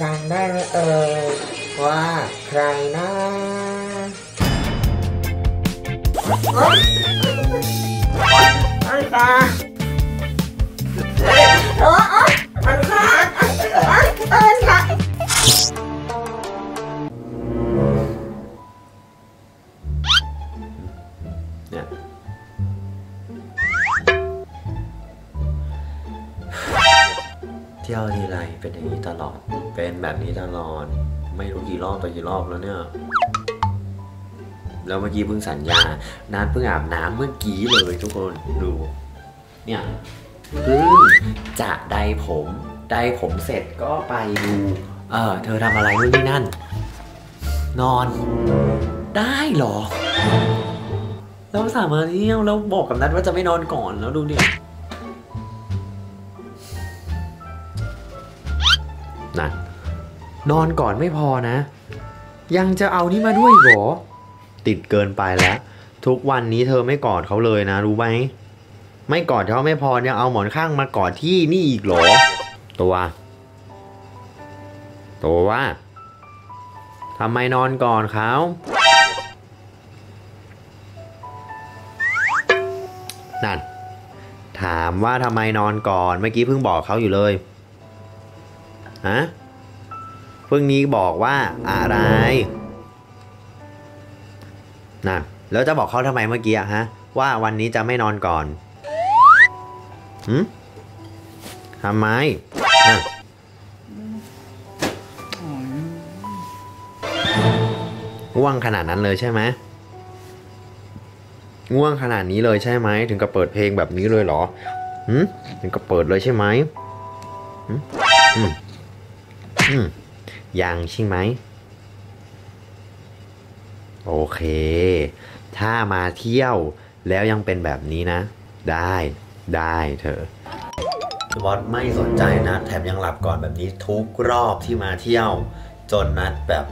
ฟังได้ไหมเอ่ยว่าใครนะโอ๊ยโอ๊ยตา นี้ตลอด ไม่รู้กี่รอบไปกี่รอบแล้วเนี่ยแล้วเมื่อกี้เพิ่งสัญญานัดเพิ่งอาบน้ำเมื่อกี้เลยทุกคนดู เนี่ยเพิ่งจะได้ผมได้ผมเสร็จก็ไปดู เออเธอทำอะไรนู่นนี่นั่น นอน ได้เหรอ แล้วสามมาเที่ยวแล้วบอกกับนัดว่าจะไม่นอนก่อนแล้วดูดินัด นอนก่อนไม่พอนะ ยังจะเอานี่มาด้วยเหรอ ติดเกินไปแล้ว ทุกวันนี้เธอไม่กอดเขาเลยนะ รู้ไหม ไม่กอดเขาไม่พอยังเอาหมอนข้างมากอดที่นี่อีกเหรอ ตัว ตัวว่าทำไมนอนก่อนเขานั่น ถามว่าทำไมนอนก่อน เมื่อกี้เพิ่งบอกเขาอยู่เลย ฮะ เพิ่งนี้บอกว่าอะไรนั่นแล้วจะบอกเขาทำไมเมื่อกี้ฮะ ว่าวันนี้จะไม่นอนก่อนหืมทำไมนั่นง่วงขนาดนั้นเลยใช่ไหมง่วงขนาดนี้เลยใช่ไหม ถึงกับเปิดเพลงแบบนี้เลยเหรอหืมถึงกับเปิดเลยใช่ไหมหืมอืมอืม ยังใช่ไหม โอเค ถ้ามาเที่ยวแล้วยังเป็นแบบนี้นะ ได้ได้เธอบอสไม่สนใจนะแถมยังหลับก่อนแบบนี้ทุกรอบที่มาเที่ยว จนนัดแบบ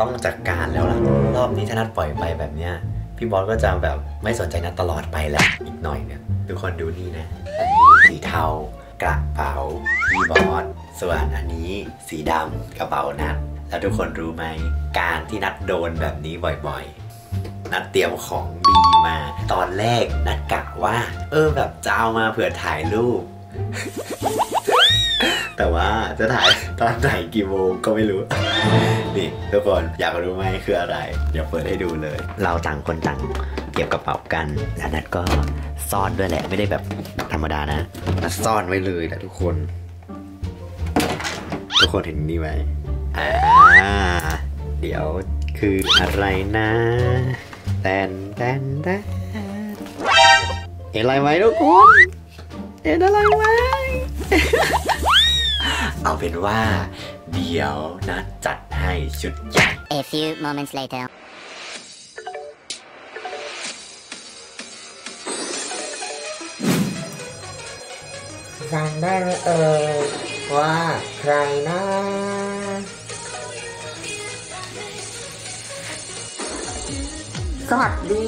ต้องจัดการแล้วล่ะ รอบนี้ถ้านัดปล่อยไปแบบเนี้ยพี่บอสก็จะแบบไม่สนใจนัดตลอดไปแหละอีกหน่อยเนี่ยทุกคนดูนี่นะอันนี้สีเทากระเป๋าพี่บอส ส่วนอันนี้สีดำกระเป๋านัด แล้วทุกคนรู้ไหม การที่นัดโดนแบบนี้บ่อยๆ นัดเตรียมของดีมา ตอนแรกนัดกะว่า เออแบบจะเอามาเผื่อถ่ายรูป แต่ว่าจะถ่ายตอนไหนกี่โมงก็ไม่รู้ นี่ทุกคนอยากรู้ไหมคืออะไร เดี๋ยวเปิดให้ดูเลย เราต่างคนต่างเก็บกระเป๋ากัน แล้วนัดก็ซ่อนด้วยแหละ ไม่ได้แบบธรรมดานะนัดซ่อนไว้เลยนะทุกคน คนเห็นนี่ไหมอ่าเดี๋ยวคืออะไรนะแตนแตนแตนเห็นอะไรไหมทุกคนเห็นอะไรไหมเอาเป็นว่า เดี๋ยวนัดจัดให้ชุดใหญ่ A few moments later. ฟังได้ไหมเอ่ย ว่าใครนะสวัสดี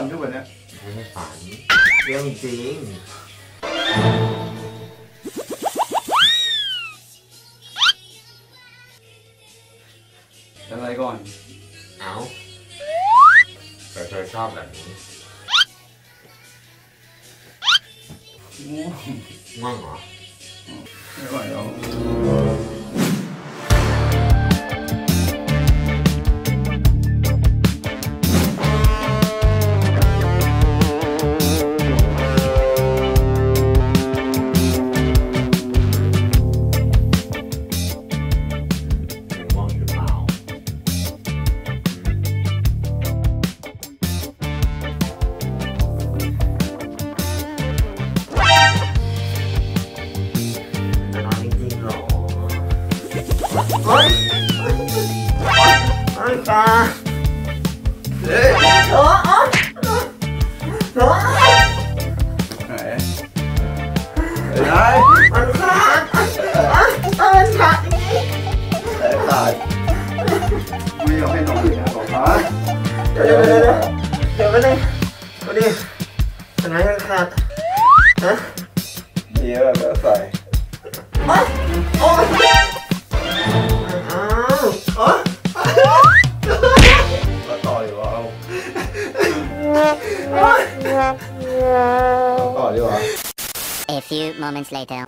ฝันด้วยแเนี้ยไม่ฝันเรื่องจริงอะไรก่อน เอาแต่เธอชอบแบบนี้ง่วงง่วงเหรอไม่ไหวแล้ว ไอ้ตาเฮ้ยโอ้โอ้โอ้ไหนได้มันขาดมั โอ๊ยต่อดีกว่า A few moments later.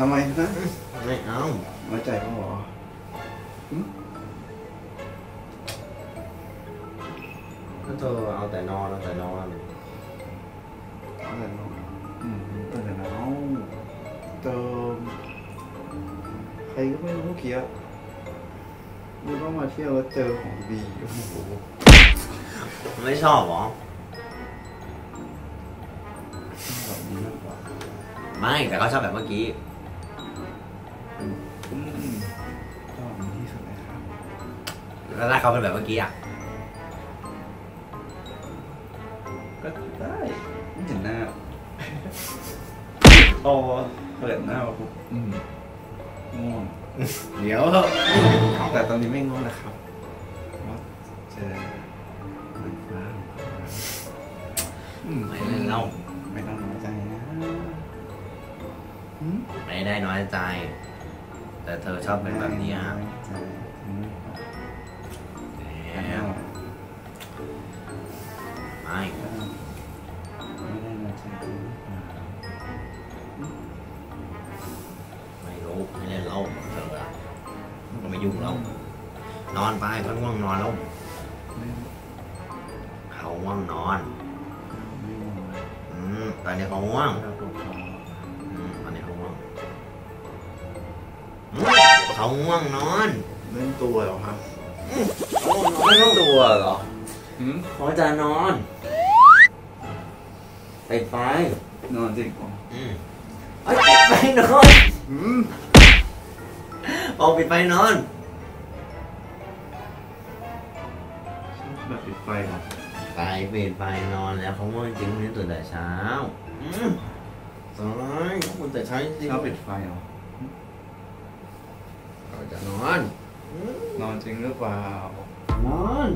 ทำไมนะไม่เอาน้อยใจเขาเหรอก็เธอเอาแต่นอนเอาแต่นอนเอาแต่นอนอืมตื่นแต่น้องเติมใครก็ไม่รู้เกี้ยมึงต้องมาเที่ยวแล้วเจอของดีโอ้โหไม่ชอบเหรอแบบนี้มากกว่าไม่แต่ก็ชอบแบบเมื่อกี้ แล้วถ้าเขาเป็นแบบเมื่อกี้อะ ก็ได้ไม่เห็นหน้าโอ้เปิดหน้ามาปุ๊บอืมง่วงเดี๋ยวแต่ตอนนี้ไม่ง่วงนะครับเพราะเจอเหมือนฟ้าอืมไม่เล่นเล่าไม่ต้องน้อยใจนะอืมไม่ได้น้อยใจ แต่เธอชอบเป็นแบบนี้อะไม่ใจอืม แหไม่มได้ไม่ไม่ได้น้อยใจคุณไม่รู้ไม่เล่นเล่าเธออะก็ไม่ยุ่งแล้วนอนไปเขาง่วงนอนแล้วไม่เขาง่วงนอนไม่ง่วงอืมตอนนี้เขาง่วงเราปวดคออืมตอนนี้เขาง่วงอืมเขาง่วงนอนเล่นตัวเหรอครับ ไม่ต้องตัวเหรออืมเขาจะนอนปิดไฟนอนจริงเหรออืมเอ้ยปิดไฟนอนอืมออกปิดไฟนอนแบบปิดไฟเหรอไปปิดไฟนอนแล้วเขาง่วงจริงนี่ตื่นแต่เช้าอืมสายคุณแต่เช้าจริงชอบปิดไฟเหรอเขาจะนอน นอนจริงหรือเปล่า นอน